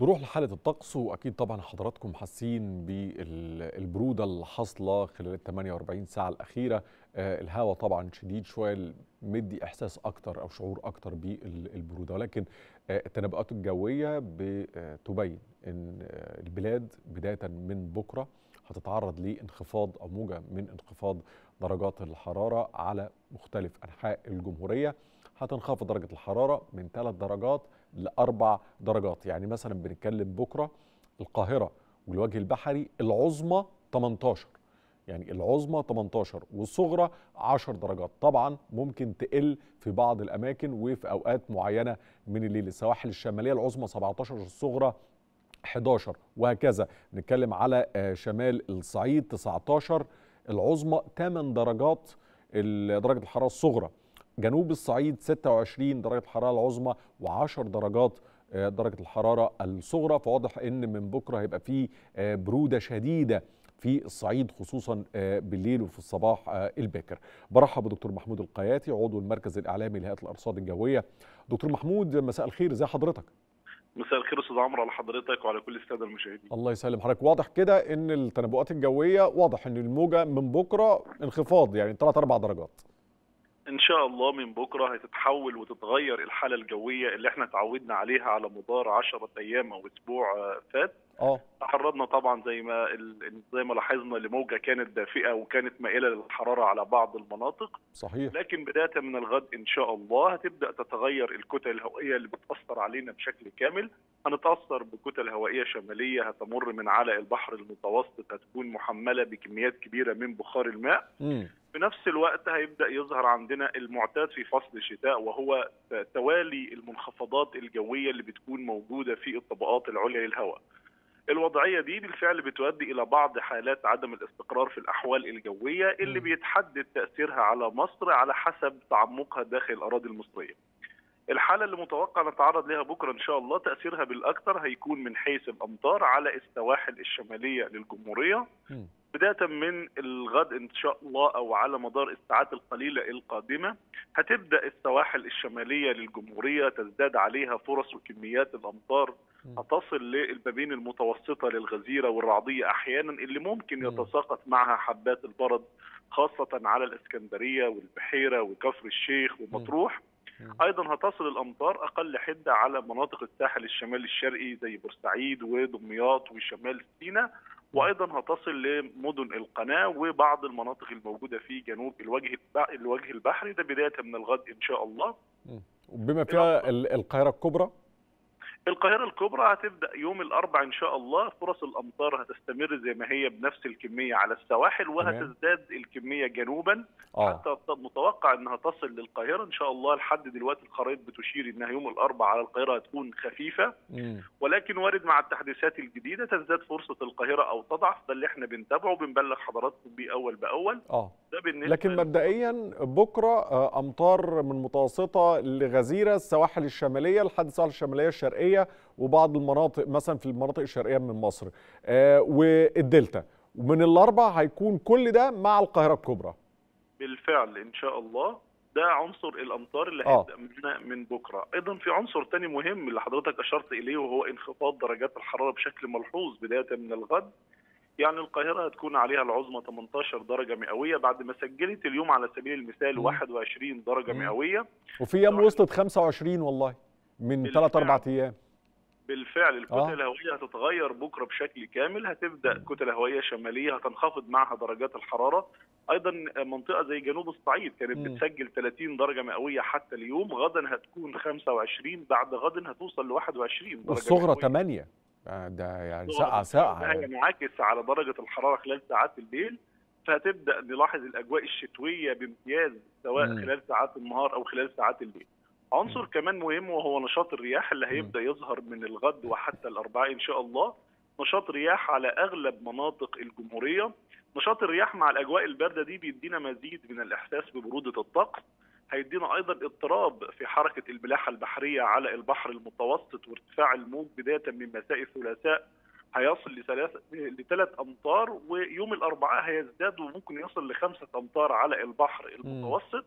نروح لحالة الطقس وأكيد طبعا حضراتكم حاسين بالبرودة اللي حاصلة خلال ال 48 ساعة الأخيرة. آه، الهواء طبعا شديد شوية مدي إحساس أكتر أو شعور أكتر بالبرودة. ولكن آه، التنبؤات الجوية بتبين أن آه، البلاد بداية من بكرة هتتعرض لانخفاض أو موجة من انخفاض درجات الحرارة على مختلف أنحاء الجمهورية. هتنخفض درجة الحرارة من 3 درجات لأربع درجات. يعني مثلا بنتكلم بكرة القاهرة والوجه البحري العظمى 18 يعني العظمى 18 والصغرى 10 درجات. طبعا ممكن تقل في بعض الأماكن وفي أوقات معينة من الليل. السواحل الشمالية العظمى 17 الصغرى 11 وهكذا. نتكلم على آه، شمال الصعيد 19 العظمى 8 درجات درجة الحرارة الصغرى. جنوب الصعيد 26 درجة الحرارة العظمى و10 درجات آه، درجة الحرارة الصغرى. فواضح إن من بكرة هيبقى فيه آه، برودة شديدة في الصعيد خصوصا آه، بالليل وفي الصباح الباكر. برحب بدكتور محمود القياتي عضو المركز الإعلامي لهيئة الأرصاد الجوية. دكتور محمود مساء الخير. ازي حضرتك؟ مساء الخير أستاذ عمرو على حضرتك وعلى كل السادة المشاهدين. الله يسلم حضرتك. واضح كده إن التنبؤات الجوية واضح إن الموجة من بكرة انخفاض يعني 3 4 درجات. إن شاء الله من بكرة هتتحول وتتغير الحالة الجوية اللي إحنا تعودنا عليها على مدار 10 أيام أو أسبوع آه، فات. آه. تعرضنا طبعا زي ما ال- زي ما لاحظنا لموجة كانت دافئة وكانت مائلة للحرارة على بعض المناطق. صحيح. لكن بداية من الغد إن شاء الله هتبدأ تتغير الكتل الهوائية اللي بتأثر علينا بشكل كامل. هنتأثر بكتل هوائية شمالية هتمر من على البحر المتوسط هتكون محملة بكميات كبيرة من بخار الماء. امم في نفس الوقت هيبدأ يظهر عندنا المعتاد في فصل الشتاء وهو توالي المنخفضات الجوية اللي بتكون موجودة في الطبقات العليا للهواء. الوضعية دي بالفعل بتؤدي إلى بعض حالات عدم الاستقرار في الأحوال الجوية اللي. بيتحدد تأثيرها على مصر على حسب تعمقها داخل الأراضي المصرية. الحالة اللي متوقع نتعرض لها بكرة إن شاء الله تأثيرها بالأكثر هيكون من حيث الأمطار على السواحل الشمالية للجمهورية مم. بداية من الغد إن شاء الله أو على مدار الساعات القليلة القادمة هتبدأ السواحل الشمالية للجمهورية تزداد عليها فرص وكميات الأمطار مم. هتصل للبابين المتوسطة للغزيرة والرعدية أحيانا اللي ممكن مم. يتساقط معها حبات البرد خاصة على الإسكندرية والبحيرة وكفر الشيخ ومطروح. أيضا هتصل الأمطار أقل حدة على مناطق الساحل الشمالي الشرقي زي بورسعيد ودمياط وشمال سيناء وأيضا هتصل لمدن القناة وبعض المناطق الموجودة في جنوب الوجه الوجه البحري. ده بداية من الغد إن شاء الله. بما فيها ال- القاهرة الكبرى؟ القاهرة الكبرى هتبدأ يوم الأربع إن شاء الله. فرص الأمطار هتستمر زي ما هي بنفس الكمية على السواحل وهتزداد الكمية جنوبا. آه. حتى متوقع إنها تصل للقاهرة إن شاء الله لحد دلوقتي الخرائط بتشير إنها يوم الأربعاء على القاهرة هتكون خفيفة. مم. ولكن وارد مع التحديثات الجديدة تزداد فرصة القاهرة أو تضعف ده اللي إحنا بنتابعه وبنبلغ حضراتكم بيه أول بأول. آه. ده بالنسبة لكن مبدئيا بكرة آه، أمطار من متوسطة لغزيرة السواحل الشمالية لحد السواحل الشمالية الشرقية وبعض المناطق مثلا في المناطق الشرقية من مصر آه، والدلتا. ومن الأربع هيكون كل ده مع القاهرة الكبرى. بالفعل إن شاء الله. ده عنصر الأمطار اللي آه. هيبدأ مننا من بكرة. أيضا في عنصر تاني مهم اللي حضرتك أشرت إليه وهو انخفاض درجات الحرارة بشكل ملحوظ بداية من الغد. يعني القاهرة هتكون عليها العظمى 18 درجة مئوية بعد ما سجلت اليوم على سبيل المثال مم. 21 درجة مم. مئوية وفي أيام وصلت 25 والله من بالفعل. 3 4 أيام بالفعل الكتل آه. الهوائية هتتغير بكرة بشكل كامل هتبدأ كتل هوائية شمالية هتنخفض معها درجات الحرارة أيضا منطقة زي جنوب الصعيد كانت. بتسجل 30 درجة مئوية حتى اليوم غدا هتكون 25 بعد غد هتوصل ل 21 درجة والصغرى مئوية. 8 آه، ده يعني ده ساعه يعني. هينعكس على درجة الحرارة خلال ساعات الليل فهتبدا نلاحظ الأجواء الشتوية بامتياز سواء مم. خلال ساعات النهار أو خلال ساعات الليل. عنصر كمان مهم وهو نشاط الرياح اللي هيبدأ يظهر من الغد وحتى الأربعاء إن شاء الله. نشاط رياح على أغلب مناطق الجمهورية. نشاط الرياح مع الأجواء الباردة دي بيدينا مزيد من الإحساس ببرودة الطقس. هيدينا أيضا اضطراب في حركة الملاحة البحرية على البحر المتوسط وارتفاع الموج بداية من مساء الثلاثاء هيصل لثلاث لثلاث أمتار ويوم الأربعاء هيزداد وممكن يصل لخمسة أمتار على البحر المتوسط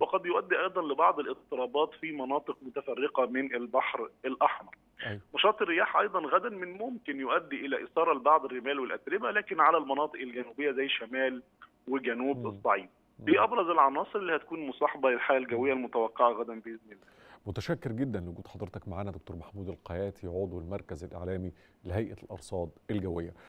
وقد يؤدي أيضا لبعض الاضطرابات في مناطق متفرقة من البحر الأحمر. أيوة. نشاط الرياح أيضا غدا من ممكن يؤدي إلى إثارة لبعض الرمال والأتربة لكن على المناطق الجنوبية زي شمال وجنوب. الصعيد. دي أبرز العناصر اللي هتكون مصاحبة للحاله الجوية المتوقعة غدا بإذن الله. متشكر جدا لوجود حضرتك معنا دكتور محمود القياتي عضو المركز الإعلامي لهيئة الأرصاد الجوية